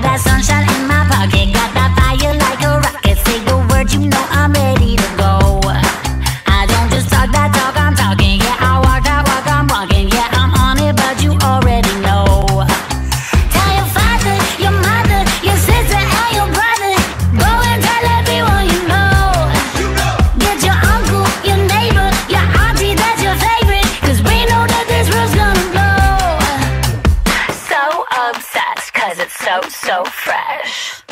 cada smells so fresh.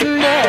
Give